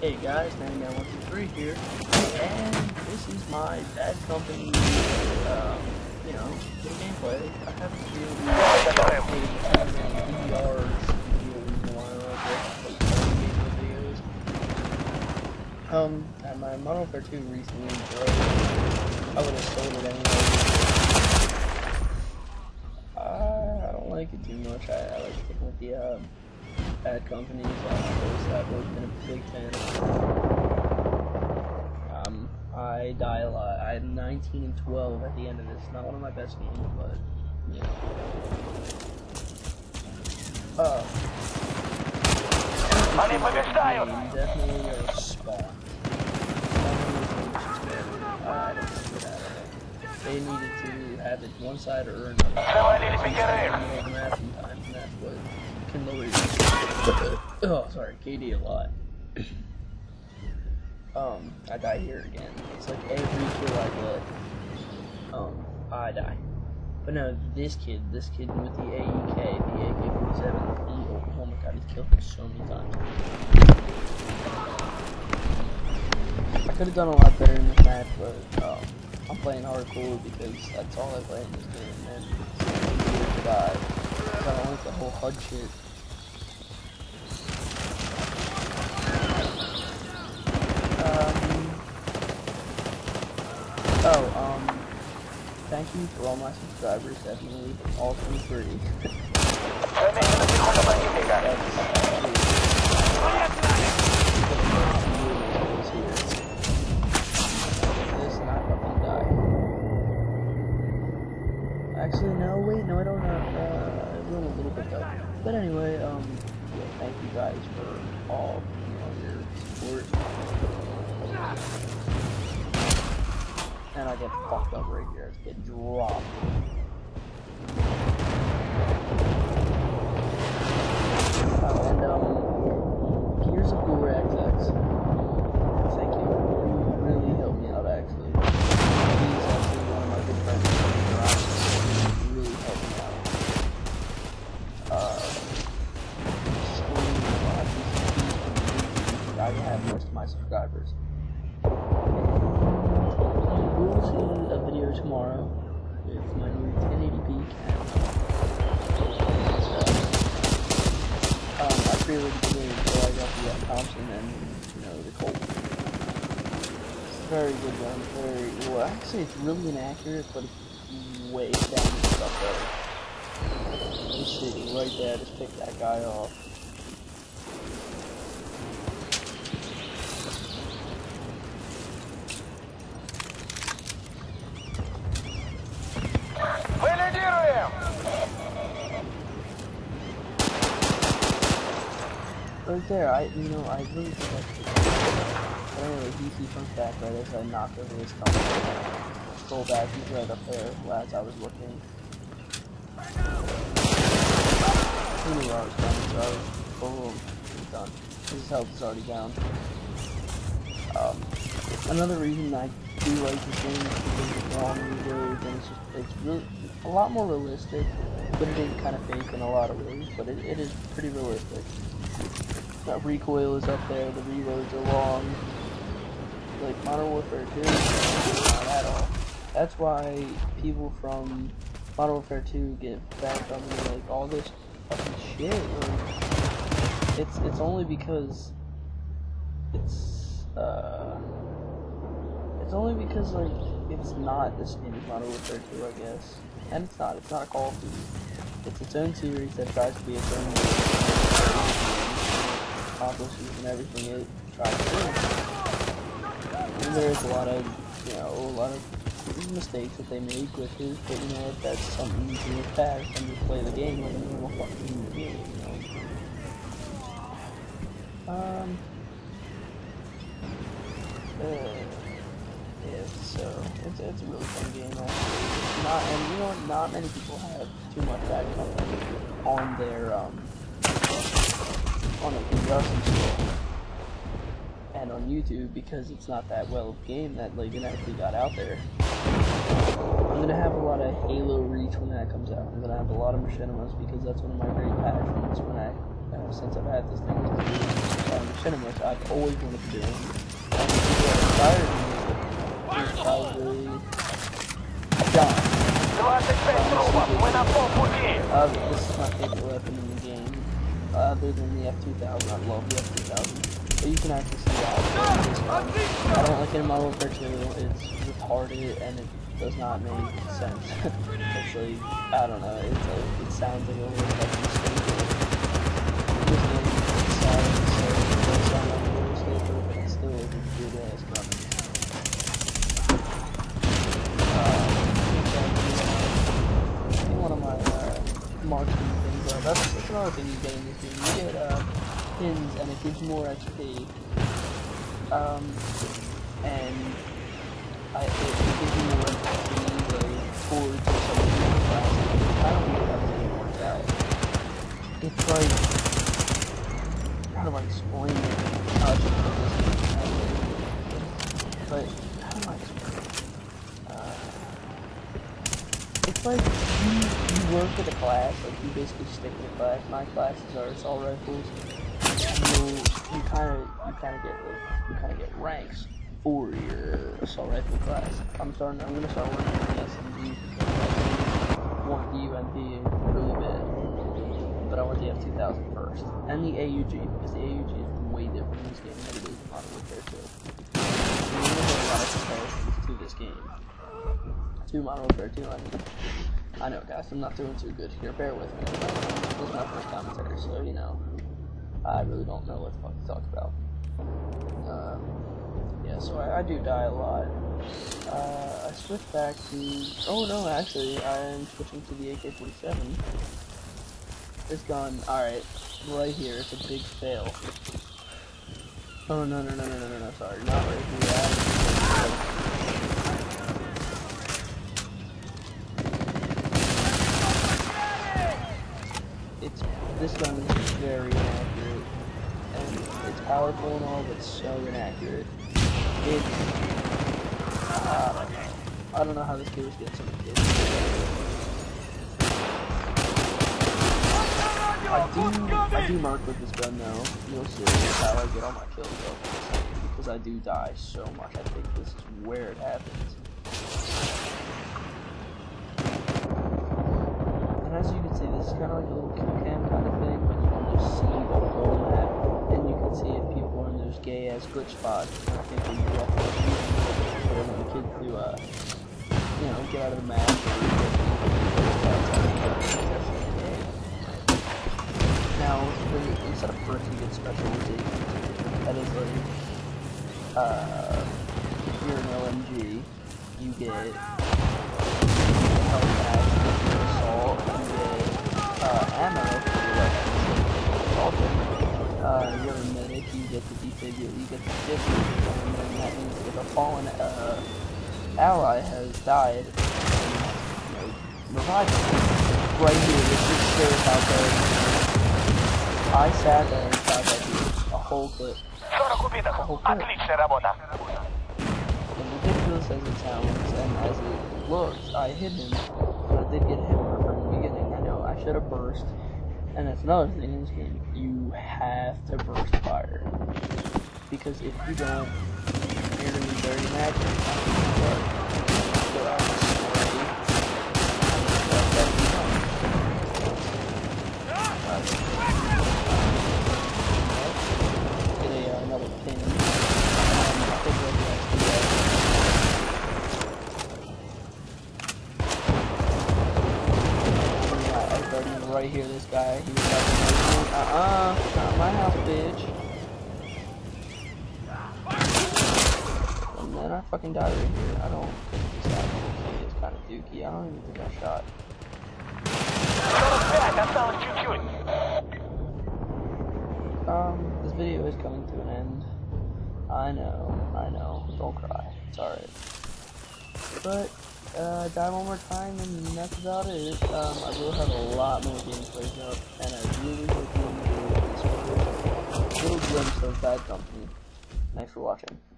Hey guys, 9913 here, and this is my bad company, um, you know, gameplay. I haven't really made VRs videos in a while, I videos. Um, and my Modern Warfare 2 recently broke. I would have sold it anyway. Uh, I don't like it too much. I, I like sticking with the, uh, ad companies like I've always been a big fan. Um, I die a lot. I'm 19 and 12 at the end of this. Not one of my best games, but, you know. Uh. Definitely a spot. Uh, they needed to have it one side or another. Oh sorry, KD a lot. um, I die here again. It's like every kill I get, um, I die. But no, this kid, this kid with the AEK, the AK-47, he, oh, my god, he's killed me so many times. I could have done a lot better in this match, but um, I'm playing hardcore because that's all I play in this game, and it's easier to die. I don't like the whole HUD shit. Oh, um, thank you for all my subscribers, definitely, all 23. Actually, no, wait, no, I don't know. Uh, I will a little bit though. But anyway, um, yeah, thank you guys for all, you know, your get fucked up right here. Get dropped. And um, of War XX. Thank you. Really helped me out actually. He's actually one of my good friends. Really helped me out. Uh, uh, I have most of my subscribers. Tomorrow with my new 1080p camera. Um, I pre-ordered the game, so I got the uh, Thompson and, you know, the Colt. Very good gun, very, well, actually it's really inaccurate, but it's way down the stuff better. He's sitting right there, just pick that guy off. Right there, I, you know, I really think should. But anyway, DC comes back right as I knocked over his company. Scroll back, he's right up there as I was looking. He knew I was coming, so I was, boom, he's done. His health is already down. Um, another reason I do like this game is because it's and it's just, it's really, a lot more realistic, but it is kind of fake in a lot of ways, but it, it is pretty realistic. That recoil is up there, the reloads are long. Like Modern Warfare 2, not at all. That's why people from Modern Warfare 2 get back on me like all this fucking shit. Like, it's it's only because it's uh it's only because like it's not the same as Modern Warfare 2, I guess. And it's not. It's not a Call of Duty. It's its own series that tries to be its own accomplishes and everything it tries to do. And there's a lot of, you know, a lot of mistakes that they make with it, but you know, if that's something you can past and just play the game like a normal fucking you know. Um. Uh, yeah, so it's it's a really fun game. Actually. Not and you know? Not many people have too much bad company on their um on a comparison scale and on YouTube because it's not that well of game that like it actually got out there. I'm gonna have a lot of Halo Reach when that comes out. I'm gonna have a lot of machinimas because that's one of my great passions when I uh, since I've had this thing. um, cinemas I've always wanted to do. And what inspired me is probably John. 26 tropas, buena populi. Uh, this is my favorite weapon in the game. Other than the F2000, I love the F2000. But you can actually see that. I don't like it in Modern Warfare 2. It's retarded and it does not make sense. it's like, I don't know, it's like, it sounds like a little fucking stupid. This like think that's, another thing you get in this game. You get uh, pins and it gives more XP. Um, and I, it, it gives you more XP like, towards some of the classes. I don't this game works out. It's like, how do I explain it? How But, how do I explain it? Uh, it's like work with a class, like you basically stick with a class. My classes are assault rifles. You you kind of you kind of get like you kind of get ranks for your assault rifle class. I'm starting. I'm gonna start working with the SMG. I want the UMP really bad, but I want the F2000 first, and the AUG because the AUG is way different in this game than it is in Modern Warfare 2. And there's a lot of comparisons to this game to Modern Warfare 2, I mean. I know, guys, I'm not doing too good here. Bear with me. This is my first commentary, so, you know, I really don't know what the fuck to talk about. Um, yeah, so I, I do die a lot. Uh, I switch back to... Oh, no, actually, I'm switching to the AK-47. This gun, alright, right here, it's a big fail. Oh, no, no, no, no, no, no, no, sorry, not right here. it's this gun is very inaccurate and it's powerful and all but so inaccurate. It's I uh, don't I don't know how this getting I do I do mark with this gun though. You'll see how I get all my kills though because I do die so much. I think this is where it happens. And as you can see, this is kind of like a little gay ass glitch spots. I think they do have to for the kid to, uh, you know, get out of the map. Now, instead of first, you get specialization. That is like, uh, if you're an LMG, you get assault, you get uh, ammo for your weapons, assaulting uh, you're a medic, you get the defigure, you get the disfigure, and then that means if a fallen uh, ally has died, you know, revive. Right here, there's this is out there. I sat there and thought that he was a whole clip. A whole clip. As ridiculous as it sounds, and as it looks, I hit him, I did get hit from the beginning, I know, I should have burst and that's another thing in this game. You have to burst fire because if you don't, you're gonna be very inaccurate. So I just spray. That's what you want. Uh, Get a, uh, another pin. Um, I think we'll do that. Yeah, I started right here, this guy, he was like, uh-uh, not my house, bitch. And then I fucking died right here. I don't think this actually is kind of dookie. I don't even think I shot. Um, this video is coming to an end. I know, I know. Don't cry. It's alright. But, uh, die one more time and that's about it. Um, I will have a lot more gameplays up, and I really hope you little glimpse of Bad Company. Thanks for watching.